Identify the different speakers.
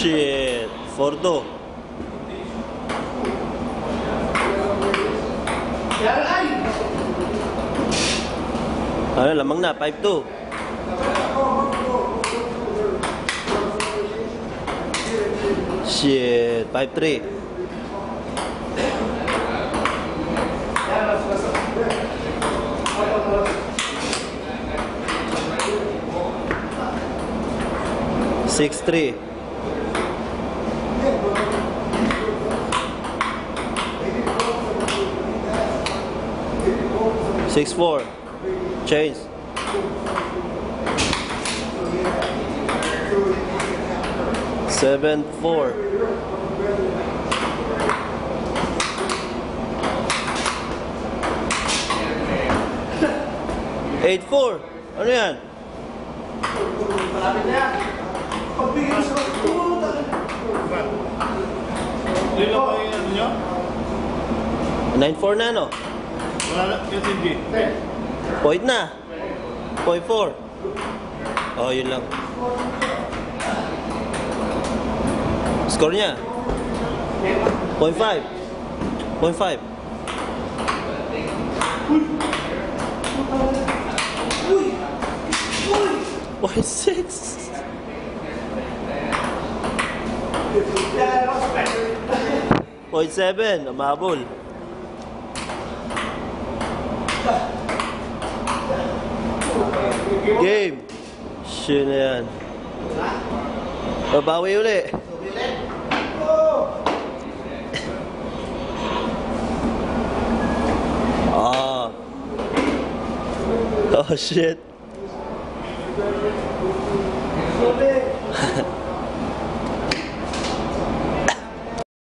Speaker 1: Shit. 4-2. Ano, lamang na. 5-2. Shit. 5-3. Six three. Six four. Change. Seven four. Eight four. Ano? Nine four na no?
Speaker 2: Wala lang, SMG.
Speaker 1: Point na. Point four. Oh, yun lang. Score niya. Point five. Point five. Point six. Point seven. Umabol. Game. Shit na yan. Babawi uli. Ah. Oh shit.